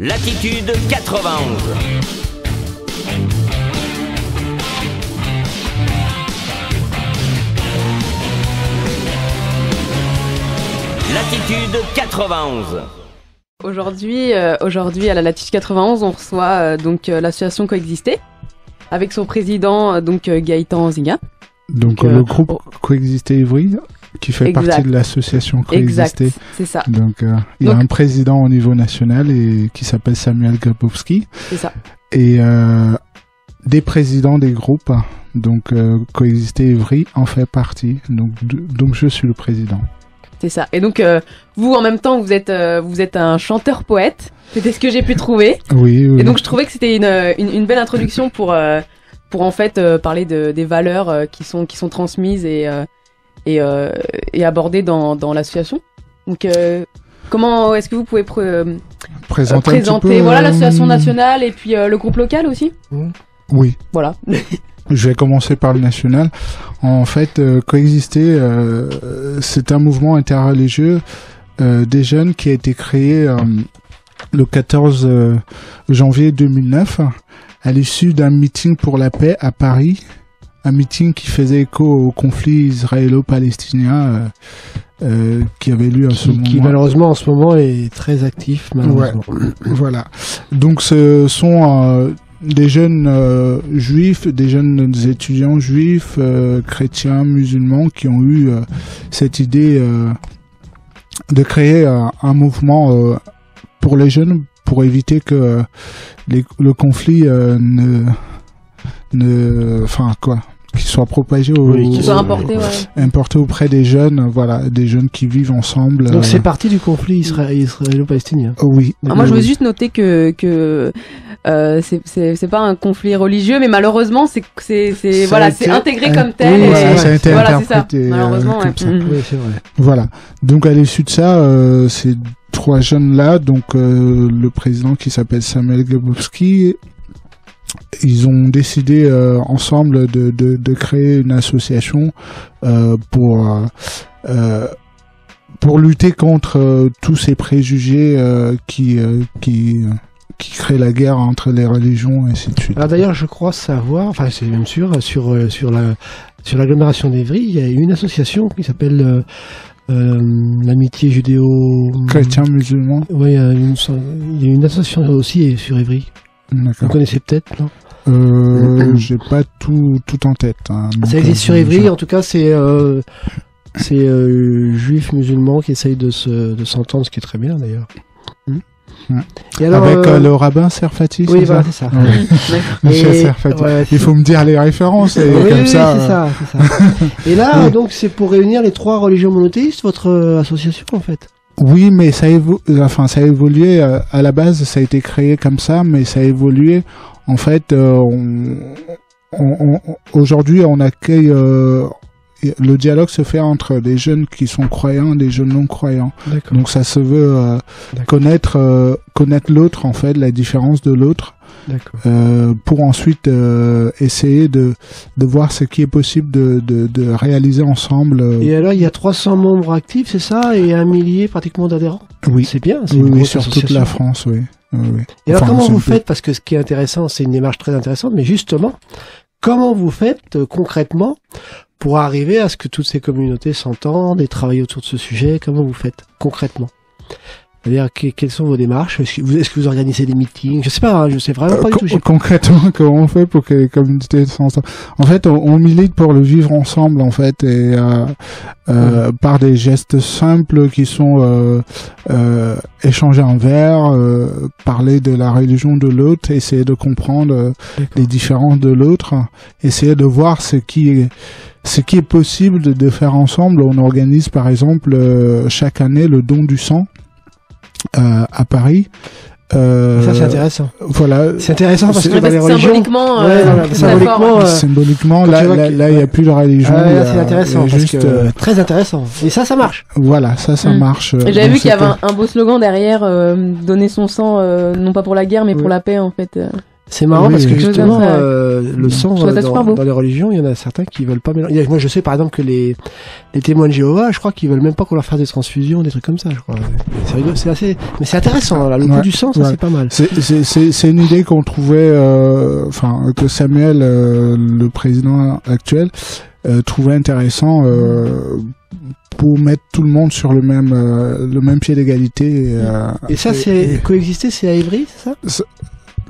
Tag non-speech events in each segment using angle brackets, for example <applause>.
Latitude 91. Latitude 91. Aujourd'hui, euh, aujourd'hui à la Latitude 91, on reçoit euh, donc euh, l'association Coexister avec son président donc euh, Gaëtan Ziga. Donc Donc, le groupe oh. Coexister Ivry, qui fait Exact. partie de l'association Coexister. c'est ça, Donc euh, il y a un président au niveau national et qui s'appelle Samuel Grabowski c'est ça. et euh, des présidents des groupes. Donc euh, Coexister Ivry en fait partie. Donc de- donc je suis le président. C'est ça. Et donc euh, vous en même temps vous êtes euh, vous êtes un chanteur poète. C'était ce que j'ai pu trouver. Oui. oui. Et donc je trouvais que c'était une, une, une belle introduction pour euh, pour en fait parler de, des valeurs qui sont qui sont transmises et et, euh, et abordées dans dans l'association. Donc euh, comment est-ce que vous pouvez pr- euh, présenter, peu, voilà l'association nationale et puis euh, le groupe local aussi Oui. Voilà. <laughs> Je vais commencer par le national. En fait, euh, coexister, euh, c'est un mouvement interreligieux euh, des jeunes qui a été créé euh, le 14 euh, janvier 2009 à l'issue d'un meeting pour la paix à Paris. Un meeting qui faisait écho au conflit israélo-palestinien euh, euh, qui avait lieu à ce qui, moment. qui malheureusement en ce moment est très actif malheureusement. <clears throat> Voilà. Donc ce sont euh, des jeunes euh, juifs, des jeunes étudiants juifs, euh, chrétiens, musulmans qui ont eu euh, cette idée de créer un mouvement pour les jeunes pour éviter que les- le conflit ne ne enfin quoi qu'il soit propagé au, Oui, qu'il Qui soit importé, ouais. importé auprès des jeunes voilà des jeunes qui vivent ensemble Donc euh, c'est parti du conflit isra- israélo-palestinien. oui Ah, moi, je veux juste noter que que euh, c'est c'est c'est pas un conflit religieux, mais malheureusement, c'est c'est c'est Ça a voilà, été c'est intégré in- comme tel. oui, et- ça a été voilà, c'est ça. interprété euh, Malheureusement, comme ouais. ça. Mhm. Oui, c'est vrai. Voilà. Donc à l'issue de ça, euh, ces trois jeunes-là, donc euh, le président qui s'appelle Samuel Grabowski, ils ont décidé euh, ensemble de, de, de créer une association euh, pour euh, pour lutter contre tous ces préjugés qui qui qui créent la guerre entre les religions et ainsi de suite. Alors d'ailleurs, je crois savoir, enfin c'est même sûr, sur sur la sur l'agglomération d'Evry, il y a une association qui s'appelle euh, l'amitié judéo Chrétiens, musulmans, Oui, il y a une association aussi sur Evry. Vous connaissez peut-être, non Euh, <clears throat> J'ai pas tout tout en tête. hein. Ça existe euh, sur Evry, je- en tout cas, c'est euh, c'est euh, juifs musulmans qui essayent de se de s'entendre, ce qui est très bien d'ailleurs. Hmm. Et alors, Avec euh, euh, le rabbin Serfati, oui, c'est voilà, ça c'est ça. <laughs> Ouais. Monsieur Et- Serfati. ouais, Il faut me dire les références et oui, comme oui, ça. euh. Et là, <laughs> donc, c'est pour réunir les trois religions monothéistes, votre euh, association, en fait. Oui, mais ça évo... enfin ça a évolué euh, à la base, ça a été créé comme ça, mais ça a évolué. En fait, euh, on... on- on- aujourd'hui, on accueille euh, le dialogue se fait entre des jeunes qui sont croyants et des jeunes non croyants. D'accord. Donc ça se veut euh, connaître euh, connaître l'autre en fait, la différence de l'autre. D'accord. euh, pour ensuite euh, essayer de, de voir ce qui est possible de, de, de réaliser ensemble. euh, Et alors, il y a 300 membres actifs, c'est ça, et un millier pratiquement d'adhérents? oui, C'est bien, c'est oui, une oui, sur toute la France, oui. oui, oui. Et alors, Enfin, comment vous faites? Parce que ce qui est intéressant, c'est une démarche très intéressante, mais justement, comment vous faites euh, concrètement pour arriver à ce que toutes ces communautés s'entendent et travaillent autour de ce sujet? Comment vous faites concrètement? C'est-à-dire, que- quelles sont vos démarches? Est-ce que vous, est-ce que vous organisez des meetings? Je sais pas, hein, je sais vraiment Euh, pas du con- tout. concrètement, <laughs> comment on fait pour que les communautés s'entendent En fait, on, on milite pour le vivre ensemble, en fait, et euh, euh, par des gestes simples qui sont euh, euh, échanger un verre, euh, parler de la religion de l'autre, essayer de comprendre euh, les différences de l'autre, essayer de voir ce qui est ce qui est possible de, faire ensemble. On organise par exemple euh, chaque année le don du sang. euh, à Paris. Euh, Ça, c'est intéressant. Voilà. C'est intéressant parce que dans les religions... symboliquement, Ouais, euh, symboliquement, euh, Symboliquement, là, là, il n'y a plus de religion. Ah, là, c'est intéressant, parce juste, que euh, très intéressant. Et ça, ça marche. voilà, ça, ça Mm. marche. J'avais vu qu'il y avait un, un beau slogan derrière, euh, donner son sang, euh, non pas pour la guerre, mais Oui. pour la paix, en fait. Euh. C'est marrant Oui, parce que justement, ça- euh, le sang euh, dans, les religions, il y en a certains qui veulent pas mélanger. Moi, je sais par exemple que les, les témoins de Jéhovah, je crois qu'ils veulent même pas qu'on leur fasse des transfusions, des trucs comme ça. Je crois. C'est rigolo, c'est assez, mais c'est intéressant. Là, le coup Ouais, du sang, ça ouais. c'est pas mal. C'est- une idée qu'on trouvait, euh, enfin que Samuel, euh, le président actuel, euh, trouvait intéressant euh, pour mettre tout le monde sur le même euh, le même pied d'égalité. Et, euh, Et ça, c'est coexister, c'est à Ivry, c'est ça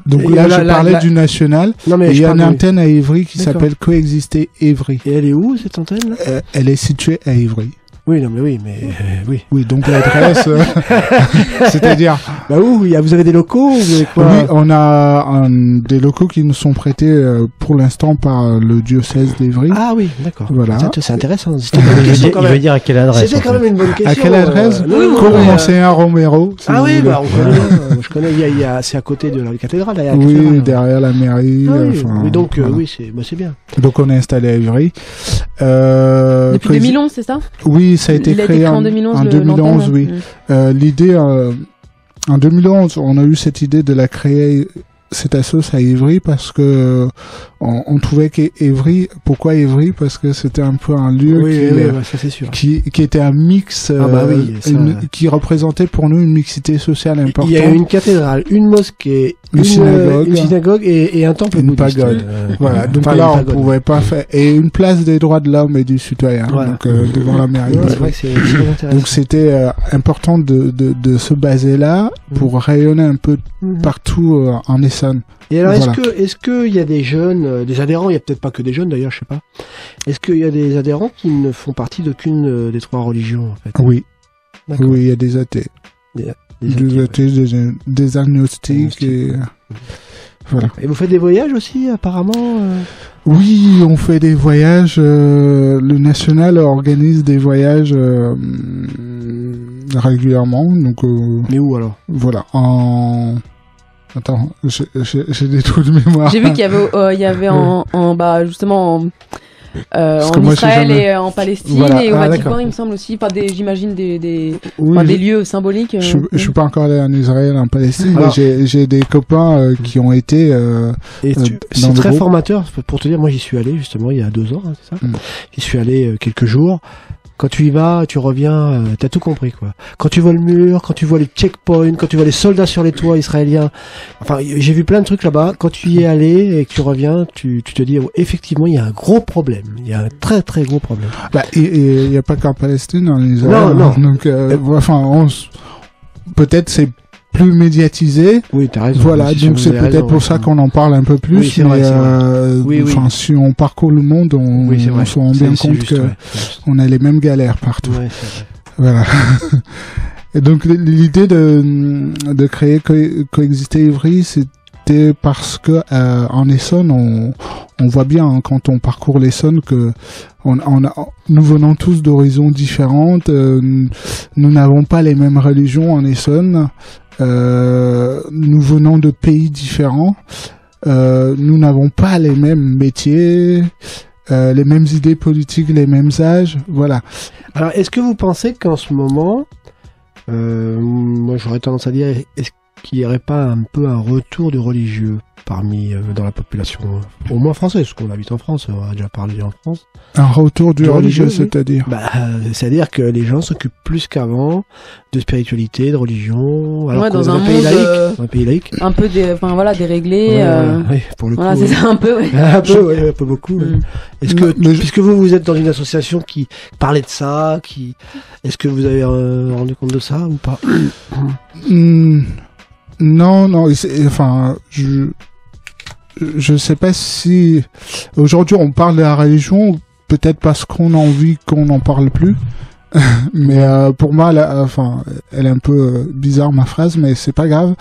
donc et là, la- je la- parlais la- du national. Non, Et mais il je y a une de- antenne à Ivry qui s'appelle Coexister Ivry. Et elle est où cette antenne là? Euh, elle est située à Ivry. Oui, non, mais oui, mais euh, oui. Oui, donc l'adresse, euh, <laughs> c'est-à-dire, Bah où? Vous avez des locaux Vous avez quoi? Oui, on a un- des locaux qui nous sont prêtés euh, pour l'instant par le diocèse d'Ivry. Ah oui, d'accord. Voilà. C'est- intéressant. C'était une Il bonne veut question dire- quand il veut même. dire à quelle adresse. C'était quand même une bonne question. À quelle adresse? euh, Comme euh, Monseigneur Romero. si Ah oui, bah, on connaît, euh, je connais, il y a, il y a- c'est à côté de la cathédrale, derrière la Oui, cathédrale. derrière la mairie. Ah oui, enfin, oui, donc, euh, oui, c'est, bah, c'est bien. Donc on est installé à. Euh, Depuis prési- 2011, c'est ça? Oui, ça a été créé en, en 2011. en le- 2011, l'antenne. oui. Mm. Euh, L'idée, euh, en 2011, on a eu cette idée de la créer cette assoce à Ivry parce que euh, on, on trouvait qu'Ivry, pourquoi Ivry Parce que c'était un peu un lieu Oui, qui, oui, oui, euh, ça sûr. qui, qui était un mix, Ah bah euh, oui, ça- une- qui représentait pour nous une mixité sociale importante. Il y a une cathédrale, une mosquée, Une une, synagogue. une synagogue et, et un temple Une bouddhiste. pagode. Voilà, donc enfin, là on pagode. pouvait pas faire et une place des droits de l'homme et du citoyen, Voilà. donc devant la mairie. Donc c'était important de, de, de se baser là pour rayonner un peu Mhm. partout en Et alors, Voilà. est-ce que, est-ce que il y a des jeunes, euh, des adhérents, il y a peut-être pas que des jeunes d'ailleurs, je sais pas. Est-ce qu'il y a des adhérents qui ne font partie d'aucune euh, des trois religions, en fait? Oui, oui, il y a des athées, Des des athées, des, des agnostiques. Et, euh, voilà. Et vous faites des voyages aussi, apparemment? euh? Oui, on fait des voyages. euh, le national organise des voyages euh, régulièrement. Donc Mais où alors? voilà. En attends, j'ai- des trous de mémoire. J'ai vu qu'il y avait, euh, il y avait en, en bah justement en, euh, en Israël jamais. et en Palestine Voilà. et au Ah, Vatican, il me semble aussi. Des, j'imagine des des, Oui, enfin, des je- lieux symboliques. euh, Je, suis- je suis pas encore allé en Israël, en Palestine, Alors- mais j'ai des copains euh, qui ont été. euh, Euh, c'est très groupe. formateur pour te dire. Moi, j'y suis allé justement il y a deux ans, hein, c'est ça? Mm. J'y suis allé euh, quelques jours. Quand tu y vas, tu reviens, euh, t'as tout compris quoi. Quand tu vois le mur, quand tu vois les checkpoints, quand tu vois les soldats sur les toits israéliens. Enfin, j'ai vu plein de trucs là-bas. Quand tu y es allé et que tu reviens, tu, tu te dis oh, effectivement il y a un gros problème. Il y a un très très gros problème. bah, et- il n'y a pas qu'en Palestine, en Israël. Non, non. Donc, euh, enfin, on peut-être c'est plus médiatisé. Oui, t'as raison. Voilà, donc c'est peut-être pour ça qu'on en parle un peu plus. Oui, mais, vrai. euh, Oui, oui. enfin, si on parcourt le monde, on, se rend bien compte juste, que ouais, c'est juste. on a les mêmes galères partout. Ouais, c'est vrai. Voilà. <laughs> Et donc l'idée de, de créer Co- Coexister Ivry, c'était parce que euh, en Essonne, on, on voit bien hein, quand on parcourt l'Essonne que on, on a, nous venons tous d'horizons différentes, euh, nous n'avons pas les mêmes religions en Essonne, nous venons de pays différents, euh, nous n'avons pas les mêmes métiers. euh, les mêmes idées politiques, les mêmes âges, voilà. Alors, est-ce que vous pensez qu'en ce moment, euh, moi j'aurais tendance à dire, est-ce qu'il n'y aurait pas un peu un retour du religieux parmi euh, dans la population, euh, au moins française, parce qu'on habite en France, on a déjà parlé en France. Un retour du Du religieux, religieux, oui. c'est-à-dire Bah, euh, c'est-à-dire que les gens s'occupent plus qu'avant de spiritualité, de religion, alors Ouais, dans un pays monde, laïque, euh, un pays laïque. un peu des, enfin voilà, déréglé. Ouais, euh, oui, pour le coup. Voilà, c'est oui. ça un peu. Ouais. <laughs> un peu, ouais, un peu beaucoup. ouais. Mm. Est-ce que, mais puisque vous, vous êtes dans une association qui parlait de ça, qui, est-ce que vous avez euh, rendu compte de ça ou pas? Hmm, Non, non, enfin, je je sais pas si aujourd'hui on parle de la religion, peut-être parce qu'on a envie qu'on n'en parle plus. <laughs> mais euh, pour moi, là, enfin, elle est un peu euh, bizarre ma phrase, mais c'est pas grave,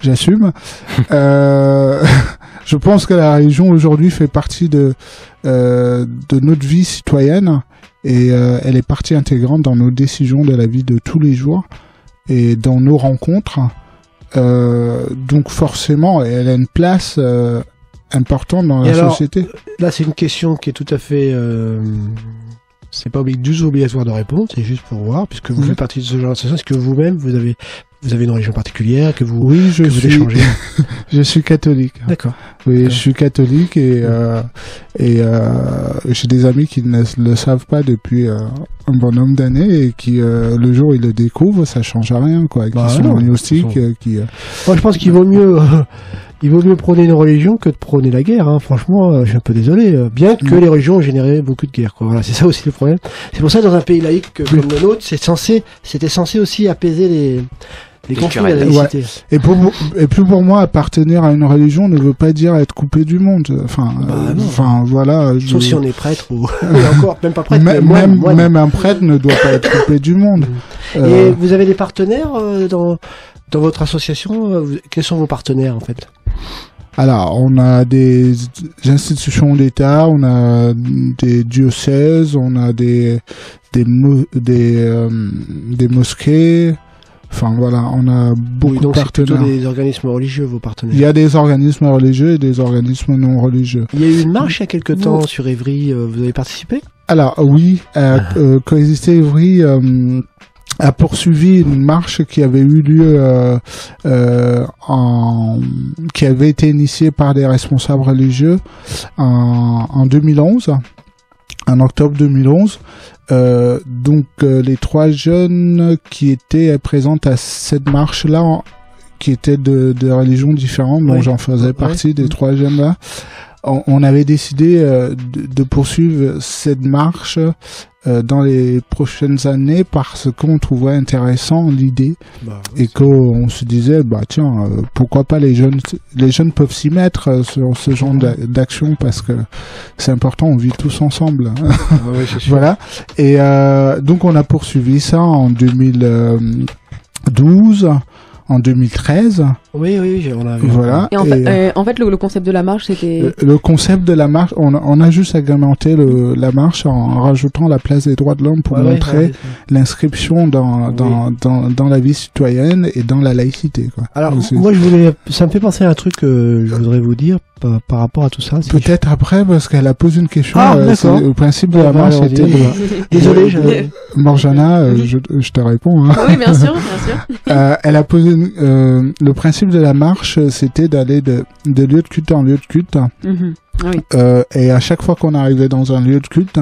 j'assume. <laughs> euh, <laughs> je pense que la religion aujourd'hui fait partie de euh, de notre vie citoyenne et euh, elle est partie intégrante dans nos décisions de la vie de tous les jours et dans nos rencontres. Euh, donc forcément, elle a une place euh, importante dans Et la alors, société. Là, c'est une question qui est tout à fait. Euh, c'est pas du tout obligatoire de répondre, c'est juste pour voir, puisque vous Mhm. faites partie de ce genre d'association. Est-ce que vous-même, vous avez, vous avez une religion particulière que vous, Oui, je que vous suis, <laughs> je suis catholique. D'accord. Oui, je suis catholique et euh, et euh, j'ai des amis qui ne le savent pas depuis euh, un bon nombre d'années et qui le jour où ils le découvrent, ça change à rien quoi. Qui Bah sont agnostiques, qui euh, Moi, je pense qu'il vaut mieux, <laughs> il vaut mieux prôner une religion que de prôner la guerre. Hein. Franchement, euh, je suis un peu désolé. euh, Bien que les religions ont généré beaucoup de guerres. Quoi. Voilà, c'est <laughs> ça aussi le problème. C'est pour ça dans un pays laïque que- comme le nôtre, c'est censé, c'était censé aussi apaiser les, les conflits la et pour mo- et plus pour moi appartenir à une religion ne veut pas dire être coupé du monde. Enfin, Bah, euh, enfin voilà. je- Sauf si on est prêtre ou <laughs> <laughs> encore, même pas prêtre, même, moine, même, moine. même un prêtre ne doit pas être coupé du monde. <laughs> Et Euh, vous avez des partenaires euh, dans dans votre association Quels sont vos partenaires en fait? Alors, on a des institutions d'État, on a des diocèses, on a des des mo- des, euh, des mosquées. Enfin voilà, on a beaucoup Oui, donc de c'est plutôt partenaires. des organismes religieux vos partenaires. Il y a des organismes religieux et des organismes non religieux. Il y a eu une marche il y a quelque temps sur Évry. euh, vous avez participé? Alors oui, euh, euh, Coexister Évry euh, a poursuivi une marche qui avait eu lieu euh, euh, en qui avait été initiée par des responsables religieux en, en 2011, en octobre 2011. Euh, donc euh, les trois jeunes qui étaient présents à cette marche-là, qui étaient de, de religions différentes, dont Oui. j'en faisais partie, des trois jeunes-là, on, on avait décidé euh, de, de poursuivre cette marche euh, dans les prochaines années parce qu'on trouvait intéressant l'idée Bah, et qu'on se disait bah tiens euh, pourquoi pas les jeunes les jeunes peuvent s'y mettre euh, sur ce genre d'a- d'action parce que c'est important on vit tous ensemble hein. Ah ouais, <laughs> voilà. Et donc on a poursuivi ça en 2012 en 2013 Oui, oui, j'ai- on a vu. voilà Et en fait, Et, euh, en fait le, le concept de la marche, c'était. le, le concept de la marche, on a, on a juste agrémenté le, la marche en rajoutant la place des droits de l'homme pour Ouais, montrer ouais. l'inscription dans, dans, dans, dans la vie citoyenne et dans la laïcité. Quoi. Alors, moi, je voulais, ça me fait penser à un truc que je voudrais vous dire par, par rapport à tout ça. Peut-être après, parce qu'elle a posé une question. Ah, euh, le principe de la marche, allons-y, c'était... <laughs> Désolé, je... Morjana, euh, je, je te réponds. Hein. oui, bien sûr, bien sûr. <laughs> Euh, elle a posé une- euh, le principe de la marche, c'était d'aller de, de lieu de culte en lieu de culte. Mhm. Ah oui. Euh, et à chaque fois qu'on arrivait dans un lieu de culte,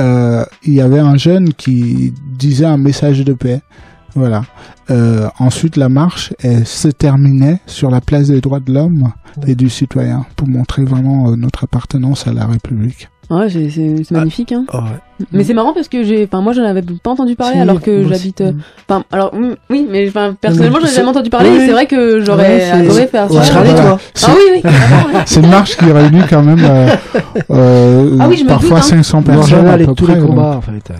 euh, il y avait un jeune qui disait un message de paix. Voilà. Euh, ensuite, la marche elle se terminait sur la place des droits de l'homme et du citoyen pour montrer vraiment euh, notre appartenance à la République. Ouais, c'est c'est- c'est Ah. magnifique. Hein. Oh, ouais. Mais c'est marrant parce que j'ai, enfin moi j'en avais pas entendu parler Si, alors que j'habite. euh, Enfin alors mm, oui, mais enfin personnellement j'en ai jamais entendu parler. Oui, et oui. c'est vrai que j'aurais Ouais, c'est- adoré faire Tu ça. seras allé, Voilà. toi C'est Ah oui, oui. c'est une marche qui réunit quand même euh, euh, Ah oui, je me parfois doute, hein. 500 personnes à peu tous près. les donc- combats, en fait.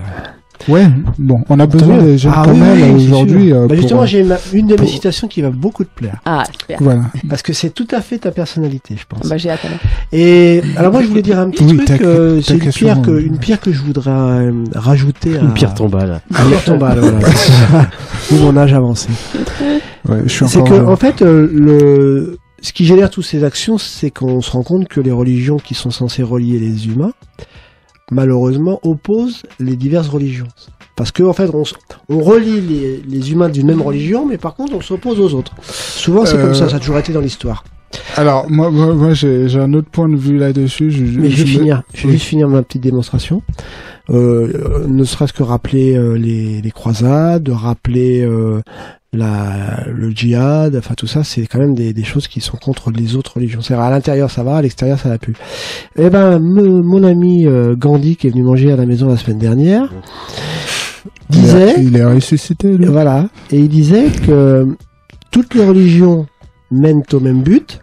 Ouais, bon, on a besoin des jeunes Ah comme oui, elle oui, c'est aujourd'hui. euh, Bah, justement, j'ai une de mes pour- citations qui va beaucoup te plaire. Ah super. Voilà. Parce que c'est tout à fait ta personnalité, je pense. Bah j'ai hâte alors. Et alors moi je voulais dire un petit Oui, truc, euh, c'est une question, pierre que une pierre que je voudrais euh, rajouter à Une pierre tombale. Une pierre tombale, voilà. <laughs> Vu mon âge avancé. Ouais, je suis C'est que en fait euh, le ce qui génère toutes ces actions, c'est qu'on se rend compte que les religions qui sont censées relier les humains, malheureusement, opposent les diverses religions. Parce que en fait, on, on relie les, les humains d'une même religion, mais par contre, on s'oppose aux autres. Souvent, c'est Euh, comme ça. Ça a toujours été dans l'histoire. Alors, moi, moi, moi, j'ai j'ai un autre point de vue là-dessus. Je, Mais je vais me- finir. Je vais juste finir ma petite démonstration. Euh, ne serait-ce que rappeler euh, les, les croisades, rappeler euh, la, le djihad, enfin tout ça, c'est quand même des, des choses qui sont contre les autres religions. C'est à l'intérieur ça va, à l'extérieur ça va plus. Eh ben, me- mon ami euh, Gandhi qui est venu manger à la maison la semaine dernière disait, Il est ressuscité, lui. voilà, et il disait que toutes les religions mènent au même but.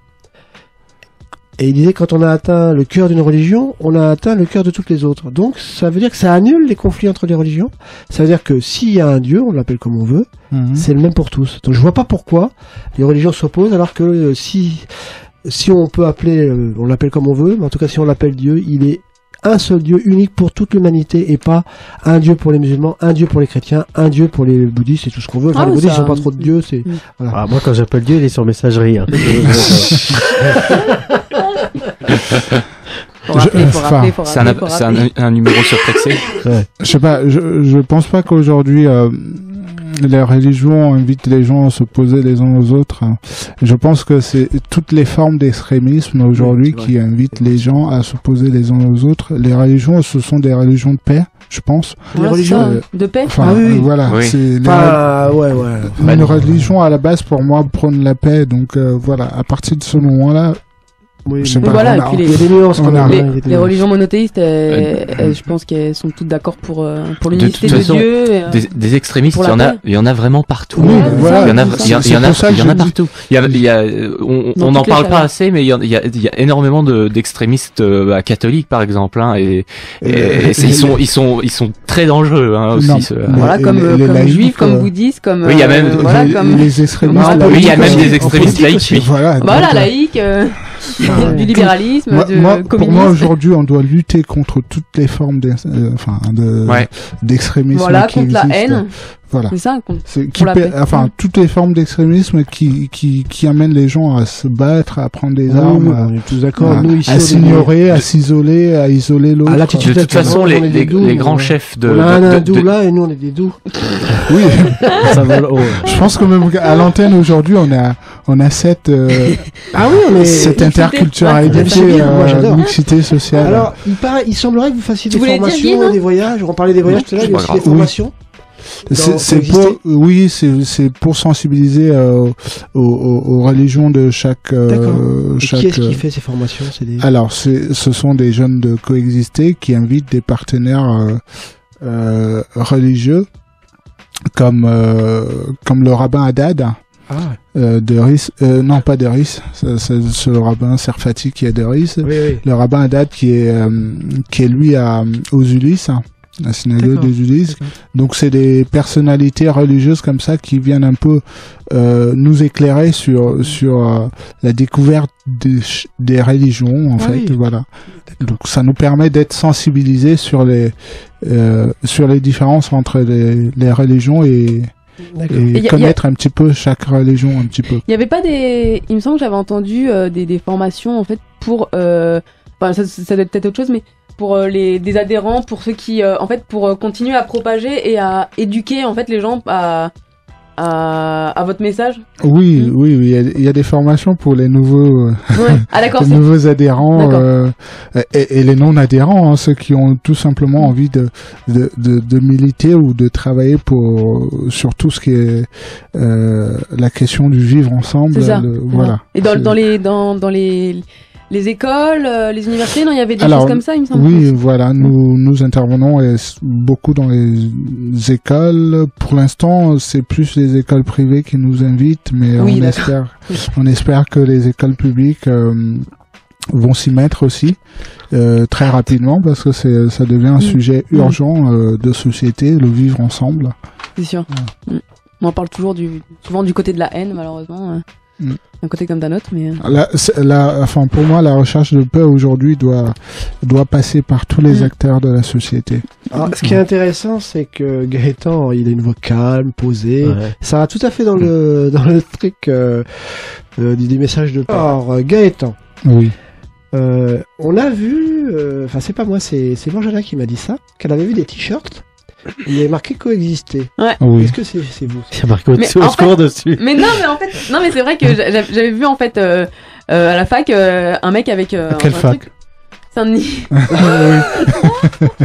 Et il disait quand on a atteint le cœur d'une religion, on a atteint le cœur de toutes les autres. Donc ça veut dire que ça annule les conflits entre les religions. Ça veut dire que s'il y a un dieu, on l'appelle comme on veut, Mhm. c'est le même pour tous. Donc je vois pas pourquoi les religions s'opposent alors que euh, si si on peut appeler, euh, on l'appelle comme on veut, mais en tout cas si on l'appelle Dieu, il est un seul Dieu unique pour toute l'humanité et pas un Dieu pour les musulmans, un Dieu pour les chrétiens, un Dieu pour les bouddhistes et tout ce qu'on veut. Enfin, Ah les bouddhistes ça- ils ont pas trop de dieux, c'est Ah, moi, quand j'appelle Dieu, il est sur messagerie. hein. <laughs> C'est un, numéro surtaxé. Je sais pas, je, je pense pas qu'aujourd'hui, euh, les religions invitent les gens à s'opposer les uns aux autres. Je pense que c'est toutes les formes d'extrémisme aujourd'hui Oui, qui invitent les gens à s'opposer les uns aux autres. Les religions, ce sont des religions de paix, je pense. Les religions, euh, de paix. Enfin, Ah oui, oui. euh, voilà. Oui. C'est les Enfin, ouais, ouais. Une religion à la base pour moi prône la paix, donc euh, voilà. À partir de ce moment-là, Oui, je sais mais pas. voilà, on et a- puis Il y a les, des nuances on quand a- même. les, hein, religions monothéistes, elles- Euh, elles- je pense qu'elles sont toutes d'accord pour, euh, pour De l'unité toute de, façon, Dieu. et, euh, Des, des extrémistes, il y, en a, il y en a vraiment partout. Oui, voilà. Il y en a, il y, a- c'est il y en a, il y en partout. Il y a, il y a, euh, on n'en parle pas assez, mais il y, en- il y a, il y a énormément de- d'extrémistes euh, bah, catholiques, par exemple, hein, et, et, Euh, et c'est- ils sont, ils sont, ils sont très dangereux hein, aussi. Non. ce- Mais- voilà, comme, euh, comme juifs, comme euh, bouddhistes, comme. Oui, il y a euh, même- voilà, les, comme. les extrémistes. Il y a même des extrémistes laïcs, oui. Voilà. Voilà, Ouais. du libéralisme, moi, du moi- pour communisme. moi aujourd'hui, on doit lutter contre toutes les formes d'ex- euh, enfin, de, Ouais. d'extrémisme voilà, qui contre la existent. haine. Voilà. C'est ça, qui Pour la pa- paix. enfin, toutes les formes d'extrémisme qui, qui, qui amènent les gens à se battre, à prendre des Oui, armes, oui, on est tous d'accord. à, Nous, ici, à on est- s'ignorer, à s'isoler, à isoler l'autre. Ah, l'attitude De toute façon, on les, est des les, doux, les grands chefs de, On a un de- de- là et nous on est des doux. <laughs> Oui, Ça vole haut. je pense que même à l'antenne aujourd'hui, on a, on a cette, euh, Ah oui, on est. cette mixité. interculturalité, euh, mixité sociale. Alors, il, paraît, il semblerait que vous fassiez des formations des voyages. On parlait des voyages tout à l'heure, il y a aussi des formations. C'est pour pour, oui, c'est c'est pour sensibiliser euh, aux, aux, aux religions de chaque D'accord. euh, Et chaque. Qui est-ce qui euh, fait ces formations des... Alors, ce sont des jeunes de coexister qui invitent des partenaires euh, euh, religieux comme euh, comme le rabbin Haddad Ah, euh, de Ris, euh, non pas de Ris, c'est le rabbin Serfati qui est de Ris, oui, oui. le rabbin Haddad qui est euh, qui est lui à aux Ulysses, la synagogue Ulysses. D'accord. Donc c'est des personnalités religieuses comme ça qui viennent un peu euh, nous éclairer sur sur euh, la découverte des, des religions en Ah fait, oui. voilà. Donc ça nous permet d'être sensibilisés sur les euh, sur les différences entre les, les religions et, et Et y a- y a- connaître un petit peu chaque religion un petit peu. Il y avait pas des. Il me semble que j'avais entendu euh, des, des formations en fait pour. Euh... Enfin, ça, ça doit être peut-être autre chose, mais pour euh, les des adhérents, pour ceux qui, euh, en fait, pour euh, continuer à propager et à éduquer en fait les gens à à, à votre message. Oui, Mm. oui, oui, il y, a, il y a des formations pour les nouveaux Ouais. Ah <laughs> les nouveaux adhérents euh, et, et les non adhérents, hein, ceux qui ont tout simplement envie de, de, de, de militer ou de travailler pour sur tout ce qui est euh, la question du vivre ensemble. Le- voilà. Et dans, dans les dans dans les les écoles, euh, les universités, non, il y avait des Alors, choses comme ça, il me semble. Oui, voilà, nous nous intervenons beaucoup dans les écoles. Pour l'instant, c'est plus les écoles privées qui nous invitent, mais Oui, on espère, <laughs> on espère que les écoles publiques euh, vont s'y mettre aussi euh, très rapidement parce que c'est ça devient un Mm. sujet Mm. urgent euh, de société, le vivre ensemble. C'est sûr. Mm. On parle toujours du souvent du côté de la haine, malheureusement. Euh. Mm. Un côté comme d'un autre, mais. euh, La, la- enfin, pour moi, la recherche de paix aujourd'hui doit doit passer par tous les Mm. acteurs de la société. Alors, ce qui est intéressant, c'est que Gaëtan, il a une voix calme, posée. Ouais. Ça va tout à fait dans le dans le truc euh, euh, du, du message de paix. Alors, Gaëtan, Oui. euh, on a vu, euh, enfin c'est pas moi, c'est c'est Morjana qui m'a dit ça, qu'elle avait vu des t-shirts. Il est marqué coexister. Oui. Est-ce que c'est c'est vous Il y a marqué Mais au-dessus, au secours dessus. Mais non, mais en fait, non, mais c'est vrai que j'a- j'a- j'avais vu en fait euh, euh, à la fac euh, un mec avec euh, À quelle un fac truc. Saint-Denis. <laughs> Oui. <laughs>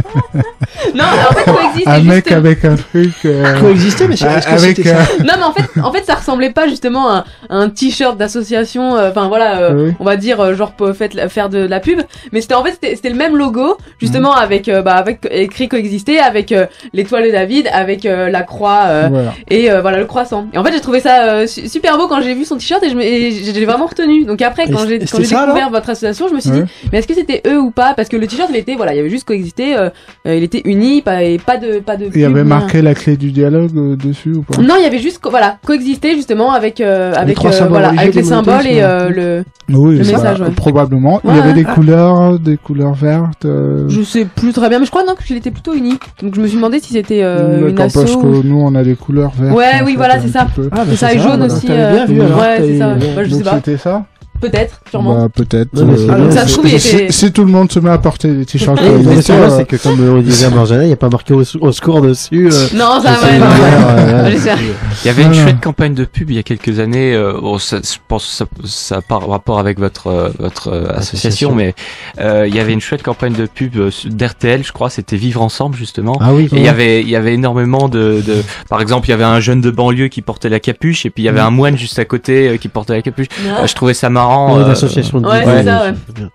Non, en fait, coexiste. un mec juste- avec un truc. euh, Coexister, mais avec. ça euh, Non, mais en fait, en fait, ça ressemblait pas justement à un t-shirt d'association. euh, Enfin voilà, euh, Oui. on va dire genre pour fait- faire de la pub. Mais c'était en fait c'était le même logo justement avec euh, bah avec écrit coexister avec euh, l'étoile de David avec euh, la croix euh, voilà. et euh, voilà le croissant. Et en fait j'ai trouvé ça euh, su- super beau quand j'ai vu son t-shirt et je j'ai vraiment retenu. Donc après quand j'ai découvert votre association, je me suis Ouais. dit mais est-ce que c'était eux ou pas Parce que le t-shirt il était voilà il y avait juste coexister, euh, euh, il était uni pas et pas de pas de. Il y avait rien. marqué la clé du dialogue euh, dessus ou pas? Non, il y avait juste co- voilà coexister justement avec euh, avec euh, symboles voilà avec les symboles et euh, le Oui, le ça, message, ouais. probablement. Il y Ouais, avait des couleurs, des couleurs vertes. euh, je sais plus très bien mais je crois non qu'il était plutôt uni. Donc je me suis demandé si c'était euh, une asso. parce que nous on a des couleurs vertes. Ouais, oui, fait, voilà, c'est ça. Ah, bah, C'est ça, et jaune aussi, ouais, c'est ça. Bah, je sais Donc pas. c'était ça? Peut-être, sûrement. Bah, peut-être. Euh, si, si tout le monde se met à porter des t-shirts coexistants, problème, euh, c'est que comme on disait à Marjana, il n'y a pas marqué au, au secours dessus. euh, Non, ça va, ouais. euh, <laughs> J'espère. Il y avait une chouette campagne de pub il y a quelques années. euh, bon, ça, je pense que ça, ça a pas rapport avec votre euh, votre euh, association, Association. mais euh, il y avait une chouette campagne de pub euh, d'RTL, je crois. C'était Vivre ensemble justement. Ah oui. Et il y avait il y avait énormément de, de par exemple il y avait un jeune de banlieue qui portait la capuche et puis il y avait un moine juste à côté euh, qui portait la capuche. Ah. Euh, je trouvais ça marrant. Euh, de Ouais, c'est ça, euh, ouais. c'est bien.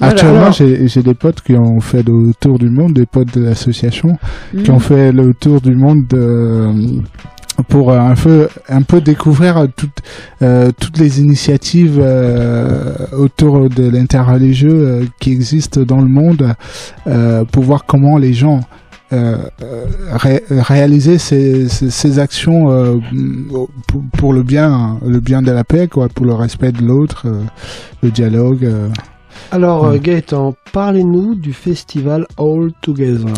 Actuellement, j'ai j'ai des potes qui ont fait le tour du monde, des potes de l'association, qui Mm. ont fait le tour du monde euh, pour un peu, un peu découvrir toutes, euh, toutes les initiatives euh, autour de l'interreligieux euh, qui existent dans le monde, euh, pour voir comment les gens ré- réaliser ces, ces, ces actions euh, pour, pour le bien, le bien de la paix, quoi, pour le respect de l'autre, euh, le dialogue. euh. Alors, euh. Gaëtan, parlez-nous du festival All Together.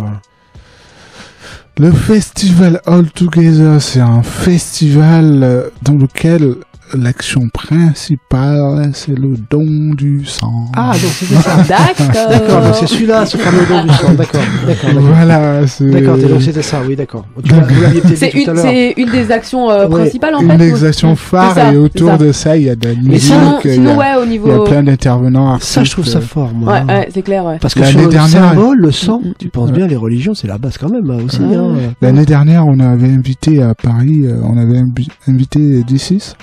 Le festival All Together, c'est un festival euh, dans lequel l'action principale, c'est le don du sang. Ah, donc c'était ça. <laughs> D'accord, donc D'accord. c'est celui-là, ce fameux don du sang. D'accord. Voilà, c'est D'accord, donc c'était ça, oui, d'accord. C'est une, c'est une des actions euh, Ouais. principales en une fait. des ou- actions Mm, phares c'est ça, et c'est autour ça. de ça, il y a de la musique, sinon, il y sinon a, ouais, au il y a niveau. plein d'intervenants artistes. Ça, je trouve ça fort, moi. Ouais, ouais, c'est clair, ouais. Parce que L'année sur le dernière- symbole, le sang, Mm, mm, tu penses bien, les religions, c'est la base quand même, hein, aussi. Hein. L'année dernière, on avait invité à Paris, euh, on avait invi- invité D6,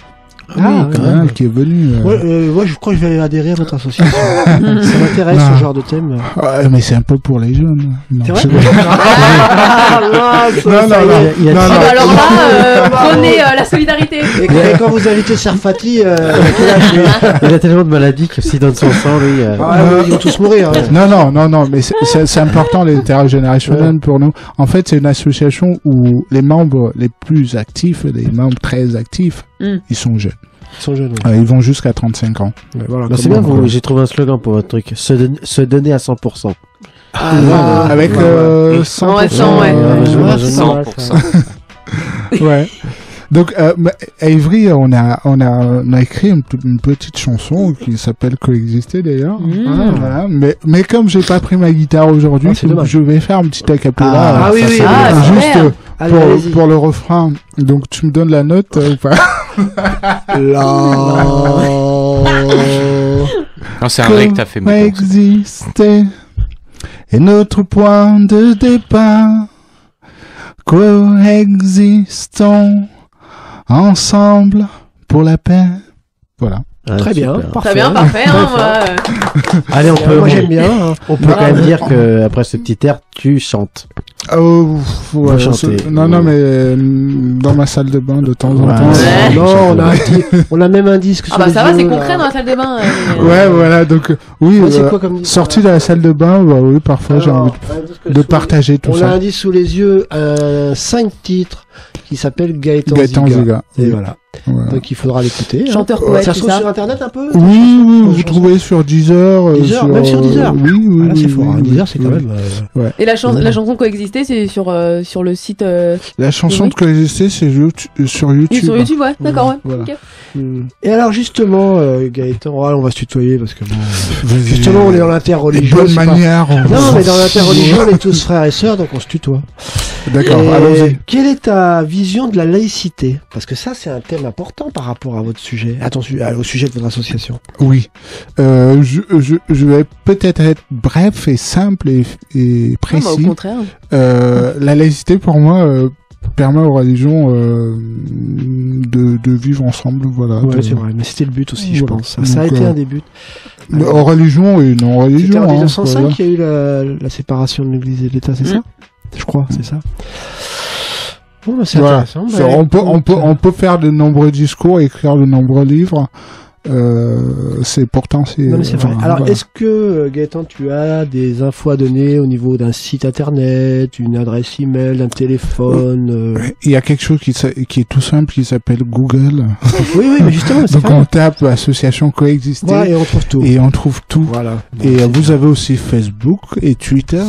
Ah, quand hein, même. qui est venu. euh, Ouais, euh, ouais, je crois que je vais adhérer à votre association. <laughs> ça m'intéresse, Non. ce genre de thème. ouais, mais c'est un peu pour les jeunes. Non, C'est vrai je- Ah, <laughs> mince, Non, ça non, non. est. Il y a- Non, Ah non. alors là, <laughs> euh, prenez euh, la solidarité. Et quand, et quand vous invitez Serfati, euh, Il a tellement de maladies que s'il donne son sang, lui. euh, Ah, oui, ils vont tous mourir. hein. Non, non, non, non, mais c'est- c'est c'est important l'intergénérationnel pour nous. En fait, c'est une association où les membres les plus actifs, les membres très actifs, Mm. ils sont jeunes. Ils sont jeunes. ouais. Euh, ils vont jusqu'à 35 ans. Voilà, bah, c'est bien, j'ai trouvé un slogan pour votre truc. Se, don- se donner à 100%. Ah, Ah. Avec ouais, euh, ouais. 100%. Ouais, 100, ouais. euh, je- Ouais, je- c'est pas mal, ça. 100%. ouais. Donc, euh, à Ivry, on a, on a, on a écrit une, une petite chanson qui s'appelle Coexister d'ailleurs. Mm. Ah, voilà. Mais, mais comme j'ai pas pris ma guitare aujourd'hui, Ah, je vais faire un petit acapella. Ah, euh, oui, ça, oui. Ah, juste euh, pour le refrain. Donc tu me donnes la note euh, ou pas? Non, c'est un vrai que t'as fait. Mouton. Coexister est notre point de départ. Coexistons ensemble pour la paix. Voilà. Ah, Très bien. Très bien, parfait. Hein, euh, <laughs> Allez, on peut, Moi, j'aime bien. hein. on peut quand même dire que après ce petit air, tu chantes. Oh, ouais, Va chanter. non, non, mais euh, dans ma salle de bain de temps en Ouais. temps. Ouais. euh, Non, on a, on a même un disque Ah sur bah les ça va, c'est concret dans la salle de bain. euh, Ouais, voilà, donc euh, oui, euh, quoi comme disque sorti de la salle de bain, bah oui, parfois j'ai envie de, partager tout On a ça. un disque sous les yeux, 5 titres qui s'appelle Gaëtan, Gaëtan Ziga. Ziga. Et Oui, voilà. voilà. Donc il faudra l'écouter. hein. Chanteur Euh, poète, ça se trouve sur internet un peu Oui, oui, vous trouvez sur Deezer. euh, Deezer, sur, même sur euh, Deezer. Oui, oui. Là, c'est oui, fort. oui, hein. oui, Deezer, c'est quand oui. même. euh, Et la, chan- la chanson Coexister, c'est sur, euh, sur le site. euh, La chanson Oui. de Coexister, c'est YouTube- euh, sur oui, YouTube. sur YouTube, ouais. D'accord, ouais. Voilà. Et alors justement, euh, Gaëtan, ouais, on va se tutoyer parce que bon, justement, on est dans l'interreligion. bonnes c'est pas- Non, mais dans l'interreligion, on est tous frères et sœurs, donc on se tutoie. D'accord, allons-y. Quelle est ta vision de la laïcité? Parce que ça, c'est un thème important par rapport à votre sujet, attention, à- au sujet de votre association. Oui. Euh, je, je, je vais peut-être être bref et simple et, et Ah, bah, au précis. contraire. Euh, la laïcité, pour moi, euh, permet aux religions euh, de, de vivre ensemble. Voilà. Ouais, de- c'est vrai, mais c'était le but aussi, je Voilà. pense. Ça, ça a été euh, un des buts. de- Aux religions et non religions. C'était en hein, 1905 voilà. qu'il y a eu la, la séparation de l'Église et de l'État, c'est ça? Mm. Je crois, c'est ça. Bon, bah, c'est Voilà. intéressant. C'est- Bah, on peut on peut écoute, on peut faire de nombreux discours, écrire de nombreux livres. Euh, c'est pourtant c'est. Alors, voilà. est-ce que, euh, Gaëtan, tu as des infos à donner au niveau d'un site internet, une adresse email, un téléphone euh, il y a quelque chose qui, est tout simple qui s'appelle Google. <laughs> Oui, oui, mais justement, c'est Donc on tape association coexister et on trouve tout. et on trouve tout. Voilà. Et vous avez aussi Facebook et Twitter